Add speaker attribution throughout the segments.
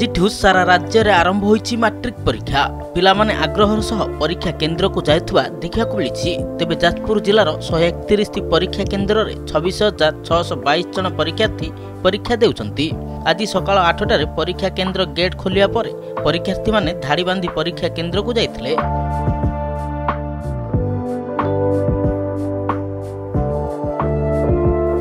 Speaker 1: ଆଜିଠୁ ସାରା ରାଜ୍ୟରେ ଆରମ୍ଭ ହୋଇଛି ମାଟ୍ରିକ ପରୀକ୍ଷା ପିଲାମାନେ ଆଗ୍ରହର ସହ ପରୀକ୍ଷା କେନ୍ଦ୍ରକୁ ଯାଉଥିବା ଦେଖିବାକୁ ମିଳିଛି ତେବେ ଯାଜପୁର ଜିଲ୍ଲାର ଶହେ ଏକତିରିଶଟି ପରୀକ୍ଷା କେନ୍ଦ୍ରରେ ଛବିଶ ହଜାର ଛଅଶହ ବାଇଶ ଜଣ ପରୀକ୍ଷାର୍ଥୀ ପରୀକ୍ଷା ଦେଉଛନ୍ତି ଆଜି ସକାଳ ଆଠଟାରେ ପରୀକ୍ଷା କେନ୍ଦ୍ର ଗେଟ୍ ଖୋଲିବା ପରେ ପରୀକ୍ଷାର୍ଥୀମାନେ ଧାଡ଼ି ବାନ୍ଧି ପରୀକ୍ଷା କେନ୍ଦ୍ରକୁ ଯାଇଥିଲେ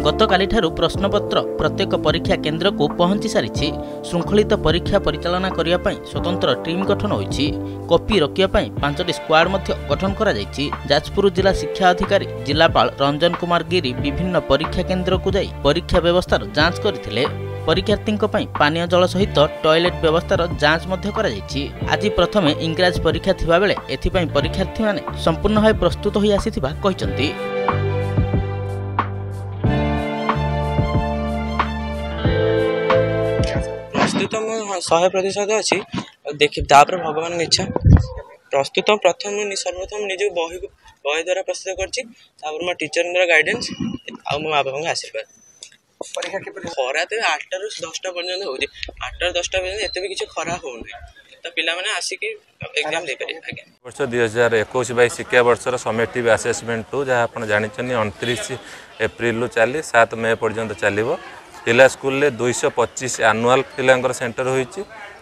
Speaker 1: গতকালিঠার প্রশ্নপত্র প্রত্যেক পরীক্ষা কেন্দ্রক পঞ্চি সারিছে শৃঙ্খলিত পরীক্ষা পরিচালনা করা স্বতন্ত্র টিম গঠন হয়েছে কপি রক্ষা পাঁচটি স্কোয়াড মধ্যে গঠন করা যাইছি যাজপুর জেলা শিক্ষা অধিকারী জেলাপাল রঞ্জন কুমার গিরি বিভিন্ন পরীক্ষা কেন্দ্রক যাই পরীক্ষা ব্যবস্থার যাঞ্চ করে পরীক্ষার্থীঙ্ পানীয় জল সহিত টয়লেট ব্যবস্থার যাঞ্চ মধ্যে করা যাইছি আজ প্রথমে ইংরাজ পরীক্ষা থাকবে এথিপাই পরীক্ষার্থী মানে সম্পূর্ণ ভাবে প্রস্তুত হয়ে আসি
Speaker 2: ପ୍ରସ୍ତୁତ ମୁଁ ଶହେ ପ୍ରତିଶତ ଅଛି ଦେଖି ତାପରେ ଭଗବାନଙ୍କ ଇଚ୍ଛା ପ୍ରସ୍ତୁତ ପ୍ରଥମ ସର୍ବପ୍ରଥମ ନିଜକୁ ବହିକୁ ବହି ଦ୍ୱାରା ପ୍ରସ୍ତୁତ କରିଛି ତାପରେ ମୋ ଟିଚରଙ୍କର ଗାଇଡ଼େନ୍ସ ଆଉ ମୋ ମା ବାବାଙ୍କ ଆଶୀର୍ବାଦ ପରୀକ୍ଷା କିପରି ଖରା ତ ଆଠଟାରୁ ଦଶଟା ପର୍ଯ୍ୟନ୍ତ ହେଉଛି ଆଠଟାରୁ ଦଶଟା ପର୍ଯ୍ୟନ୍ତ ଏତେ ବି କିଛି ଖରା ହେଉନି ତ ପିଲାମାନେ ଆସିକି ଏକ୍ଜାମ୍ ଦେଇପାରିବେ ଆଜ୍ଞା
Speaker 3: ବର୍ଷ ଦୁଇ ହଜାର ଏକୋଇଶ ବାଇଶ ଶିକ୍ଷାବର୍ଷର ସମେଟିଭ୍ ଆସେସମେଣ୍ଟ ଟୁ ଯାହା ଆପଣ ଜାଣିଛନ୍ତି ଅଣତିରିଶ ଏପ୍ରିଲରୁ ଚାଲି ସାତ ମେ ପର୍ଯ୍ୟନ୍ତ ଚାଲିବ ପିଲା ସ୍କୁଲରେ ଦୁଇଶହ ପଚିଶ ଆନୁଆଲ୍ ପିଲାଙ୍କର ସେଣ୍ଟର ହୋଇଛି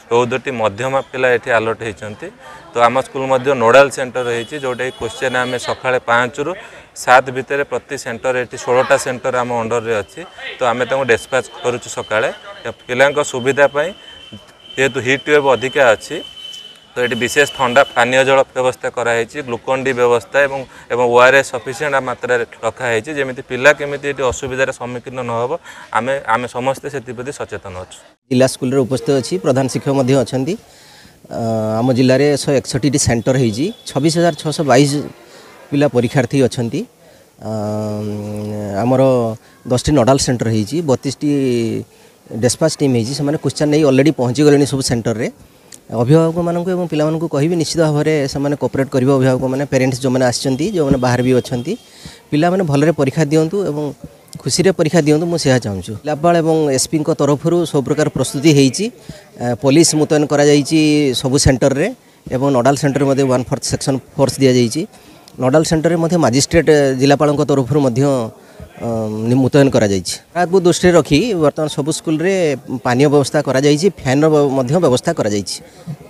Speaker 3: ଚଉଦଟି ମଧ୍ୟମ ପିଲା ଏଠି ଆଲର୍ଟ ହୋଇଛନ୍ତି ତ ଆମ ସ୍କୁଲ ମଧ୍ୟ ନୋଡ଼ାଲ ସେଣ୍ଟର ହୋଇଛି ଯେଉଁଟାକି କୋଶ୍ଚିନ୍ ଆମେ ସକାଳେ ପାଞ୍ଚରୁ ସାତ ଭିତରେ ପ୍ରତି ସେଣ୍ଟର ଏଠି ଷୋହଳଟା ସେଣ୍ଟର ଆମ ଅଣ୍ଡରରେ ଅଛି ତ ଆମେ ତାଙ୍କୁ ଡିସ୍ପାଚ୍ କରୁଛୁ ସକାଳେ ପିଲାଙ୍କ ସୁବିଧା ପାଇଁ ଯେହେତୁ ହିଟ୍ ୱେଭ୍ ଅଧିକା ଅଛି তো এটি বিশেষ থন্ডা পানীয় জল ব্যবস্থা করা হয়েছে গ্লুকন ডি ব্যবস্থা এবং এবং ওআরএস সফিসিয়েন্ট মাত্রায় রক্ষা হয়েছে যেমি পিলা কেমিতি এটি অসুবিধার সম্মুখীন হব আমি আমি সমস্তে সেপ্রতি সচেতন
Speaker 4: অছু জেলা স্কুলের উপস্থিত অছি প্রধান শিক্ষক মধ্যে অনেক ଆମ ଜିଲ୍ଲାରେ ଶହେ ଏକଷଠିଟି ସେଣ୍ଟର ହେଇଛି ଛବିଶ ହଜାର ଛଅଶହ ବାଇଶ ପିଲା ପରୀକ୍ଷାର୍ଥୀ ଅଛନ୍ତି ଆମର ଦଶଟି ନଡ଼ାଲ ସେଣ୍ଟର ହେଇଛି ବତିଶଟି ଡେସ୍ପାସ୍ ଟିମ୍ ହେଇଛି ସେମାନେ କ୍ୱେଶ୍ଚନ୍ ନେଇ ଅଲରେଡ଼ି ପହଞ୍ଚିଗଲେଣି ସବୁ ସେଣ୍ଟରରେ ଅଭିଭାବକମାନଙ୍କୁ ଏବଂ ପିଲାମାନଙ୍କୁ କହିବି ନିଶ୍ଚିତ ଭାବରେ ସେମାନେ କୋପରେଟ୍ କରିବେ ଅଭିଭାବକମାନେ ପ୍ୟାରେଣ୍ଟସ୍ ଯେଉଁମାନେ ଆସିଛନ୍ତି ଯେଉଁମାନେ ବାହାରେ ବି ଅଛନ୍ତି ପିଲାମାନେ ଭଲରେ ପରୀକ୍ଷା ଦିଅନ୍ତୁ ଏବଂ ଖୁସିରେ ପରୀକ୍ଷା ଦିଅନ୍ତୁ ମୁଁ ସେହା ଚାହୁଁଛୁ ଜିଲ୍ଲାପାଳ ଏବଂ ଏସ୍ପିଙ୍କ ତରଫରୁ ସବୁ ପ୍ରକାର ପ୍ରସ୍ତୁତି ହେଇଛି ପୋଲିସ ମୁତୟନ କରାଯାଇଛି ସବୁ ସେଣ୍ଟରରେ ଏବଂ ନୋଡାଲ୍ ସେଣ୍ଟରରେ ମଧ୍ୟ ୱାନ୍ ଫୋର୍ଥ ସେକ୍ସନ୍ ଫୋର୍ସ ଦିଆଯାଇଛି ନୋଡାଲ୍ ସେଣ୍ଟରରେ ମଧ୍ୟ ମାଜିଷ୍ଟ୍ରେଟ୍ ଜିଲ୍ଲାପାଳଙ୍କ ତରଫରୁ ମଧ୍ୟ ମୁତୟନ କରାଯାଇଛି ରାତକୁ ଦୃଷ୍ଟିରେ ରଖି ବର୍ତ୍ତମାନ ସବୁ ସ୍କୁଲରେ ପାନୀୟ ବ୍ୟବସ୍ଥା କରାଯାଇଛି ଫ୍ୟାନ୍ର ମଧ୍ୟ ବ୍ୟବସ୍ଥା କରାଯାଇଛି